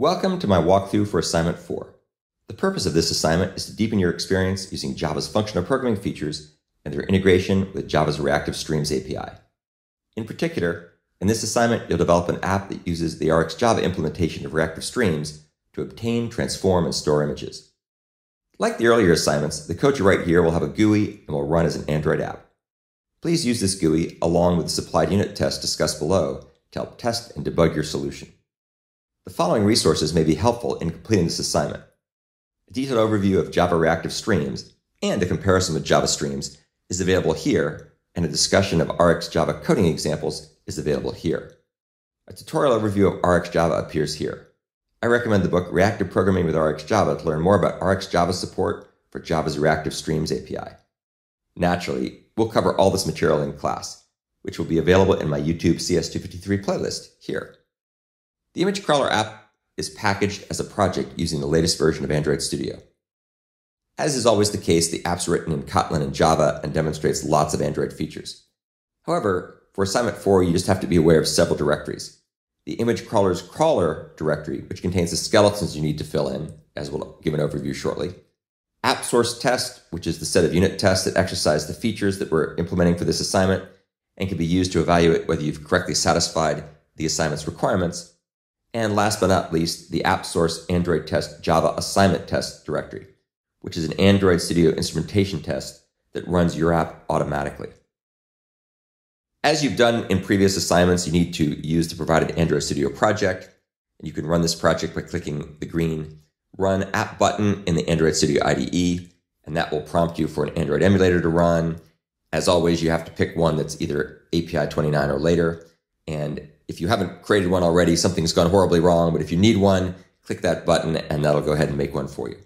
Welcome to my walkthrough for assignment 4. The purpose of this assignment is to deepen your experience using Java's functional programming features and their integration with Java's Reactive Streams API. In particular, in this assignment, you'll develop an app that uses the RxJava implementation of Reactive Streams to obtain, transform, and store images. Like the earlier assignments, the code you write here will have a GUI and will run as an Android app. Please use this GUI along with the supplied unit test discussed below to help test and debug your solution. The following resources may be helpful in completing this assignment. A detailed overview of Java Reactive Streams and a comparison with Java Streams is available here, and a discussion of RxJava coding examples is available here. A tutorial overview of RxJava appears here. I recommend the book Reactive Programming with RxJava to learn more about RxJava support for Java's Reactive Streams API. Naturally, we'll cover all this material in class, which will be available in my YouTube CS253 playlist here. The image crawler app is packaged as a project using the latest version of Android Studio. As is always the case, the app's written in Kotlin and Java and demonstrates lots of Android features. However, for assignment 4, you just have to be aware of several directories. The image crawler's crawler directory, which contains the skeletons you need to fill in, as we'll give an overview shortly. App source test, which is the set of unit tests that exercise the features that we're implementing for this assignment and can be used to evaluate whether you've correctly satisfied the assignment's requirements. And last but not least, the app source Android test Java assignment test directory, which is an Android Studio instrumentation test that runs your app automatically. As you've done in previous assignments, you need to use the provided Android Studio project. And you can run this project by clicking the green Run App button in the Android Studio IDE, and that will prompt you for an Android emulator to run. As always, you have to pick one that's either API 29 or later. And if you haven't created one already, something's gone horribly wrong. But if you need one, click that button and that'll go ahead and make one for you.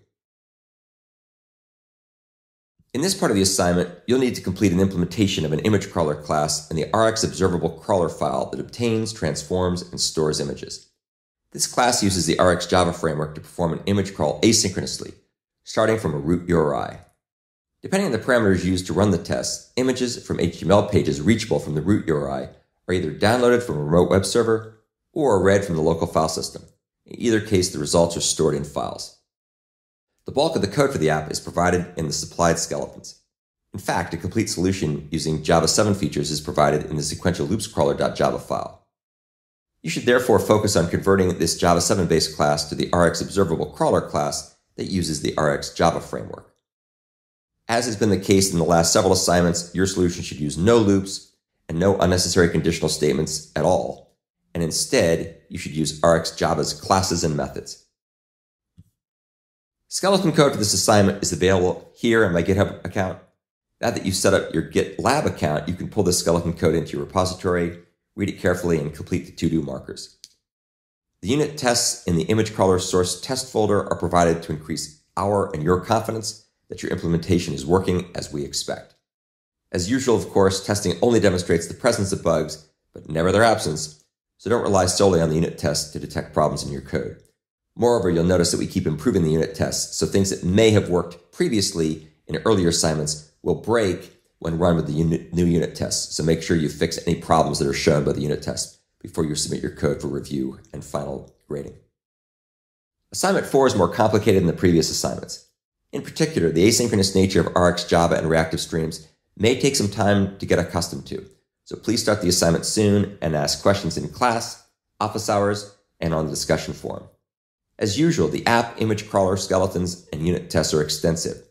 In this part of the assignment, you'll need to complete an implementation of an image crawler class in the Rx observable crawler file that obtains, transforms, and stores images. This class uses the RxJava framework to perform an image crawl asynchronously, starting from a root URI. Depending on the parameters used to run the test, images from HTML pages reachable from the root URI are either downloaded from a remote web server or read from the local file system. In either case, the results are stored in files. The bulk of the code for the app is provided in the supplied skeletons. In fact, a complete solution using Java 7 features is provided in the sequential loops crawler.java file. You should therefore focus on converting this Java 7 based class to the Rx observable crawler class that uses the Rx Java framework. As has been the case in the last several assignments, your solution should use no loops and no unnecessary conditional statements at all. And instead, you should use RxJava's classes and methods. Skeleton code for this assignment is available here in my GitHub account. Now that you've set up your GitLab account, you can pull this skeleton code into your repository, read it carefully, and complete the to-do markers. The unit tests in the image crawler source test folder are provided to increase our and your confidence that your implementation is working as we expect. As usual, of course, testing only demonstrates the presence of bugs, but never their absence, so don't rely solely on the unit tests to detect problems in your code. Moreover, you'll notice that we keep improving the unit tests, so things that may have worked previously in earlier assignments will break when run with the unit, new unit tests. So make sure you fix any problems that are shown by the unit test before you submit your code for review and final grading. Assignment 4 is more complicated than the previous assignments. In particular, the asynchronous nature of RxJava and reactive streams may take some time to get accustomed to. So please start the assignment soon and ask questions in class, office hours, and on the discussion forum. As usual, the app, image crawler, skeletons, and unit tests are extensive,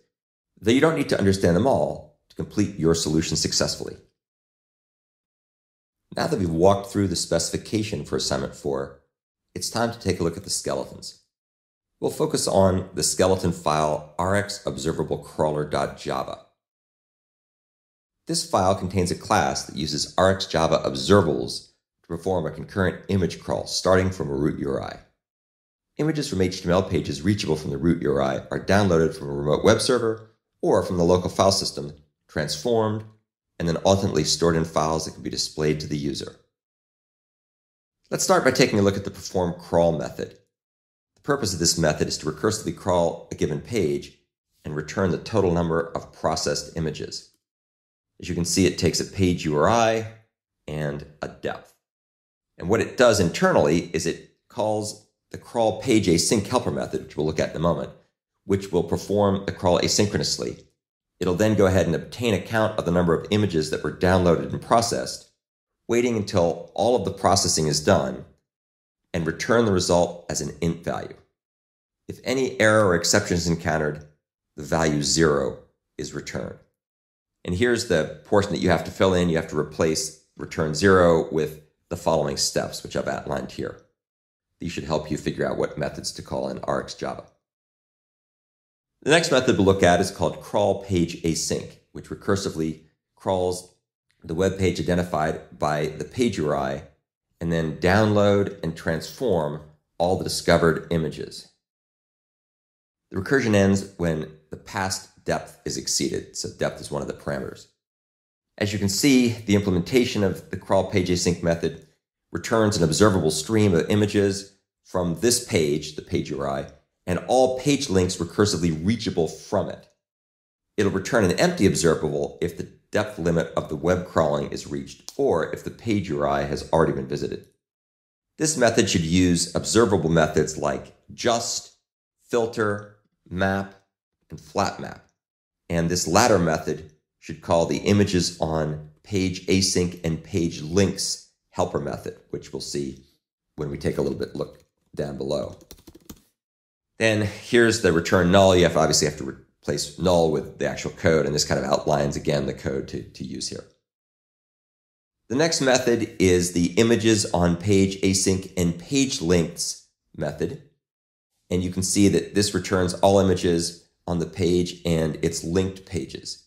though you don't need to understand them all to complete your solution successfully. Now that we've walked through the specification for assignment 4, it's time to take a look at the skeletons. We'll focus on the skeleton file rxobservablecrawler.java. This file contains a class that uses RxJava observables to perform a concurrent image crawl starting from a root URI. Images from HTML pages reachable from the root URI are downloaded from a remote web server or from the local file system, transformed, and then ultimately stored in files that can be displayed to the user. Let's start by taking a look at the perform crawl method. The purpose of this method is to recursively crawl a given page and return the total number of processed images. As you can see, it takes a page URI and a depth. And what it does internally is it calls the crawl page async helper method, which we'll look at in a moment, which will perform the crawl asynchronously. It'll then go ahead and obtain a count of the number of images that were downloaded and processed, waiting until all of the processing is done, and return the result as an int value. If any error or exception is encountered, the value zero is returned. And here's the portion that you have to fill in. You have to replace return zero with the following steps, which I've outlined here. These should help you figure out what methods to call in RxJava. The next method we'll look at is called crawl page async, which recursively crawls the web page identified by the page URI and then download and transform all the discovered images. The recursion ends when the past depth is exceeded. So depth is one of the parameters. As you can see, the implementation of the crawl page async method returns an observable stream of images from this page, the page URI, and all page links recursively reachable from it. It'll return an empty observable if the depth limit of the web crawling is reached or if the page URI has already been visited. This method should use observable methods like just, filter, map, and flat map. And this latter method should call the images on page async and page links helper method, which we'll see when we take a little bit look down below. Then here's the return null. You have obviously have to replace null with the actual code, and this kind of outlines again the code to, to use here. The next method is the images on page async and page links method. And you can see that this returns all images on the page and its linked pages.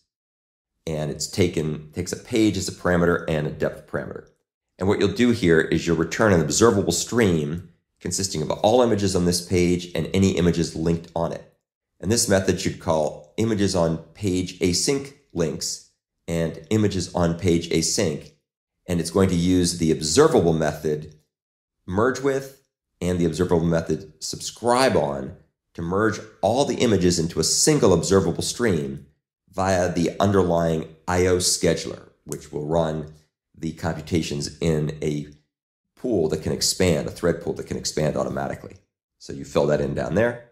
And it's taken, takes a page as a parameter and a depth parameter. And what you'll do here is you'll return an observable stream consisting of all images on this page and any images linked on it. And this method should call images on page async links and images on page async. And it's going to use the observable method merge with and the observable method subscribe on to merge all the images into a single observable stream via the underlying IO scheduler, which will run the computations in a pool that can expand, a thread pool that can expand automatically. So you fill that in down there.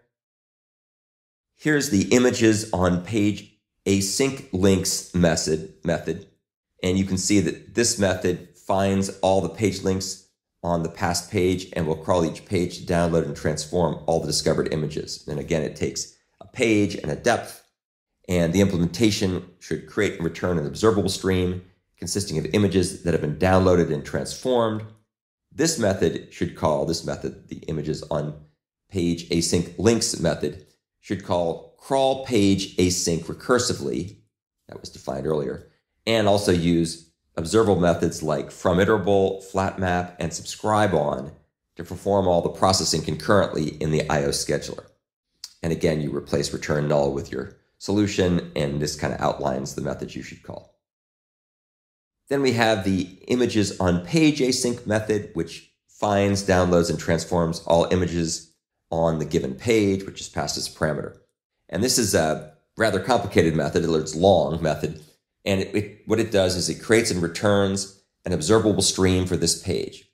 Here's the images on page async links method, method. And you can see that this method finds all the page links on the past page and will crawl each page to download and transform all the discovered images. And again, it takes a page and a depth, and the implementation should create and return an observable stream consisting of images that have been downloaded and transformed. This method should call, this method, the images on page async links method, should call crawl page async recursively, that was defined earlier, and also use observable methods like from iterable, flat map, and subscribe on to perform all the processing concurrently in the IO scheduler. And again, you replace return null with your solution, and this kind of outlines the methods you should call. Then we have the images on page async method, which finds, downloads, and transforms all images on the given page, which is passed as a parameter. And this is a rather complicated method, it's long method, and it, it, what it does is it creates and returns an observable stream for this page.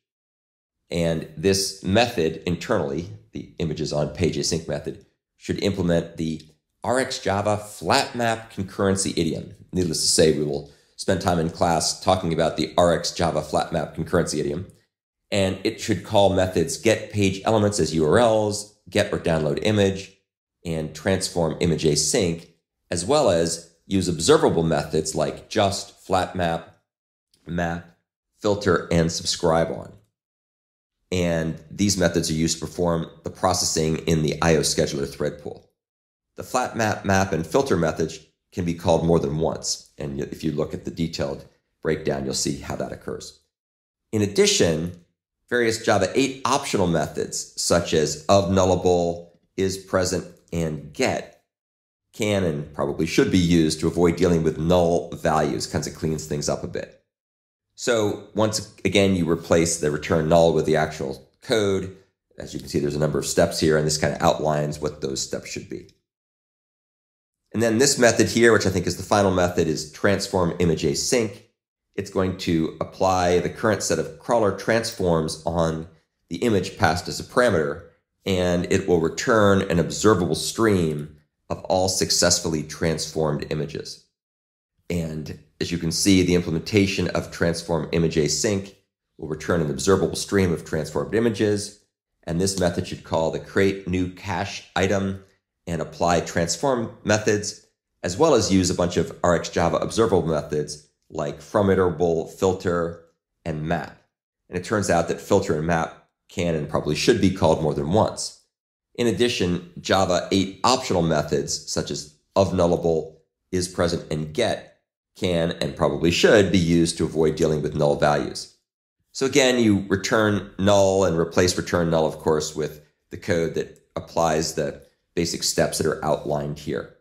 And this method internally, the images on page async method, should implement the RxJava flat map concurrency idiom. Needless to say, we will spend time in class talking about the RxJava flat map concurrency idiom. And it should call methods get page elements as URLs, get or download image, and transform image async, as well as use observable methods like just, flat map, map, filter, and subscribe on. And these methods are used to perform the processing in the IO scheduler thread pool. The flat map, map, and filter methods can be called more than once. And if you look at the detailed breakdown, you'll see how that occurs. In addition, various Java 8 optional methods, such as of nullable, is present, and get, can and probably should be used to avoid dealing with null values, kinds of cleans things up a bit. So once again, you replace the return null with the actual code. As you can see, there's a number of steps here, and this kind of outlines what those steps should be. And then this method here, which I think is the final method, is transform image async. It's going to apply the current set of crawler transforms on the image passed as a parameter and it will return an observable stream of all successfully transformed images. And as you can see, the implementation of transform image async will return an observable stream of transformed images. And this method should call the create new cache item and apply transform methods, as well as use a bunch of RxJava observable methods like from iterable, filter, and map. And it turns out that filter and map can and probably should be called more than once. In addition, Java 8 optional methods such as of nullable, is present, and get can and probably should be used to avoid dealing with null values. So again, you return null and replace return null, of course, with the code that applies the basic steps that are outlined here.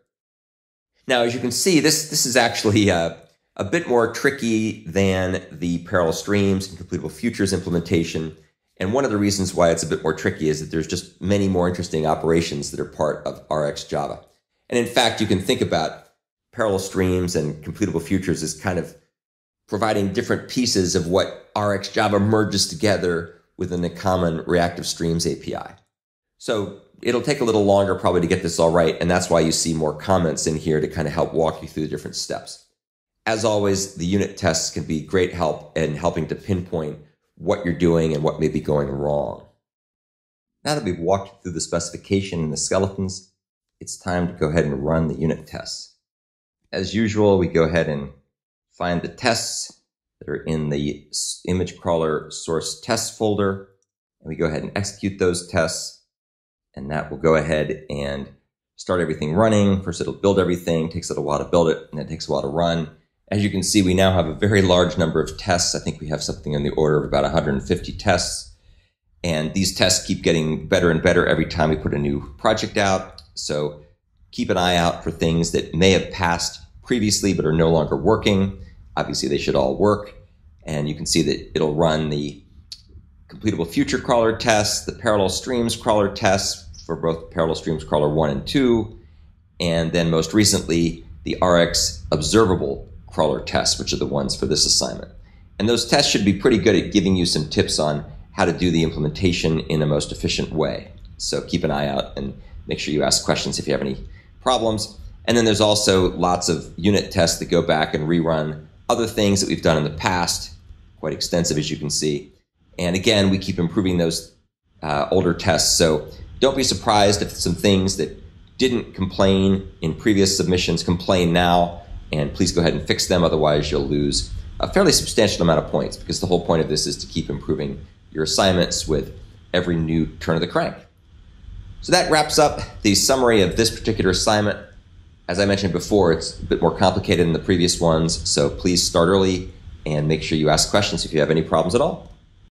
Now, as you can see, this, this is actually uh, a bit more tricky than the parallel streams and completable futures implementation. And one of the reasons why it's a bit more tricky is that there's just many more interesting operations that are part of RX Java. And in fact, you can think about parallel streams and completable futures as kind of providing different pieces of what RX Java merges together within the common reactive streams API. So it'll take a little longer probably to get this all right. And that's why you see more comments in here to kind of help walk you through the different steps. As always, the unit tests can be great help in helping to pinpoint what you're doing and what may be going wrong. Now that we've walked through the specification and the skeletons, it's time to go ahead and run the unit tests. As usual, we go ahead and find the tests that are in the image crawler source test folder, and we go ahead and execute those tests, and that will go ahead and start everything running. First, it'll build everything, takes a little while to build it, and it takes a while to run. As you can see, we now have a very large number of tests. I think we have something in the order of about 150 tests. And these tests keep getting better and better every time we put a new project out. So keep an eye out for things that may have passed previously but are no longer working. Obviously, they should all work. And you can see that it'll run the completable future crawler tests, the parallel streams crawler tests for both parallel streams crawler 1 and 2, and then most recently, the RX observable crawler tests, which are the ones for this assignment. And those tests should be pretty good at giving you some tips on how to do the implementation in a most efficient way. So keep an eye out and make sure you ask questions if you have any problems. And then there's also lots of unit tests that go back and rerun other things that we've done in the past, quite extensive as you can see. And again, we keep improving those uh, older tests. So don't be surprised if some things that didn't complain in previous submissions complain now and please go ahead and fix them. Otherwise, you'll lose a fairly substantial amount of points because the whole point of this is to keep improving your assignments with every new turn of the crank. So that wraps up the summary of this particular assignment. As I mentioned before, it's a bit more complicated than the previous ones, so please start early and make sure you ask questions if you have any problems at all.